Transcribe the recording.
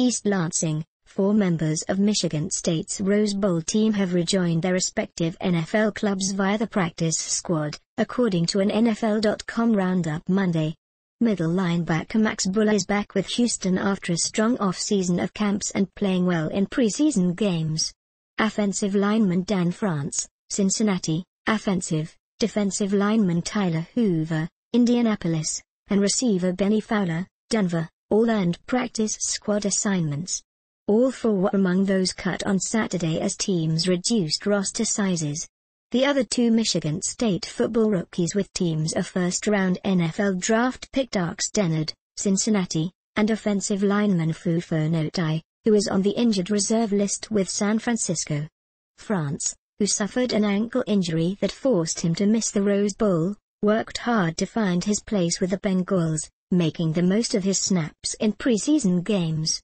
East Lansing, four members of Michigan State's Rose Bowl team have rejoined their respective NFL clubs via the practice squad, according to an NFL.com roundup Monday. Middle linebacker Max Bullough is back with Houston after a strong off-season of camps and playing well in preseason games. Offensive lineman Dan France, Cincinnati, offensive, defensive lineman Tyler Hoover, Indianapolis, and receiver Bennie Fowler, Denver, all earned practice squad assignments. All four were among those cut on Saturday as teams reduced roster sizes. The other two Michigan State football rookies with teams a first-round NFL draft pick Darqueze Dennard, Cincinnati, and offensive lineman Fou Fonoti, who is on the injured reserve list with San Francisco. France, who suffered an ankle injury that forced him to miss the Rose Bowl, worked hard to find his place with the Bengals, making the most of his snaps in preseason games.